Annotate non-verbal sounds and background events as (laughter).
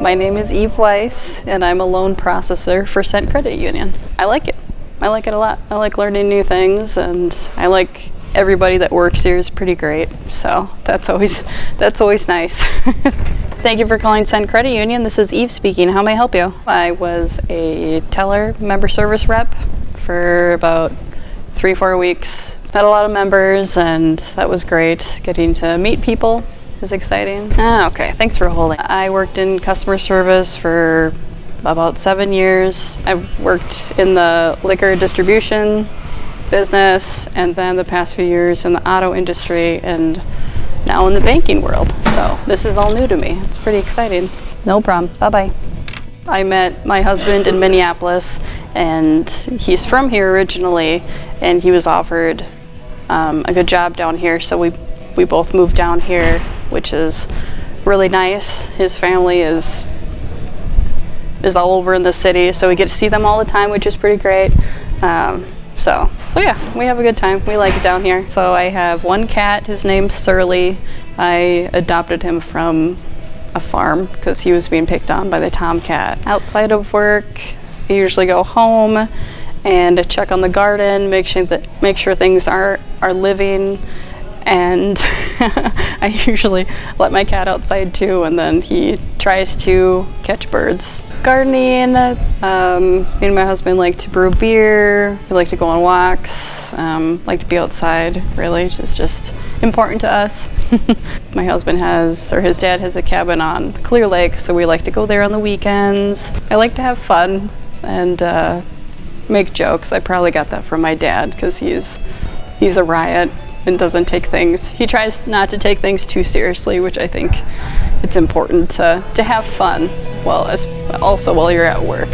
My name is Eve Weiss, and I'm a loan processor for Cent Credit Union. I like it. I like it a lot. I like learning new things, and I like everybody that works here is pretty great. So that's always (laughs) that's always nice. (laughs) Thank you for calling Cent Credit Union. This is Eve speaking. How may I help you? I was a teller member service rep for about three, four weeks. Met a lot of members, and that was great. Getting to meet people is exciting. Ah, okay. Thanks for holding. I worked in customer service for about seven years. I've worked in the liquor distribution business, and then the past few years in the auto industry, and now in the banking world. So this is all new to me. It's pretty exciting. No problem. Bye bye. I met my husband in Minneapolis, and he's from here originally, and he was offered um, a good job down here, so we we both moved down here, which is really nice. His family is is all over in the city, so we get to see them all the time, which is pretty great. Um, so so yeah, we have a good time. We like it down here. So I have one cat. His name's Surly. I adopted him from a farm because he was being picked on by the tomcat. Outside of work, I usually go home and check on the garden, make sure that make sure things are are living and (laughs) I usually let my cat outside too and then he tries to catch birds. Gardening, um, me and my husband like to brew beer, we like to go on walks, um, like to be outside really, it's just important to us. (laughs) my husband has, or his dad has a cabin on Clear Lake so we like to go there on the weekends. I like to have fun and uh, make jokes. I probably got that from my dad because he's he's a riot and doesn't take things. He tries not to take things too seriously, which I think it's important to to have fun. Well, as also while you're at work.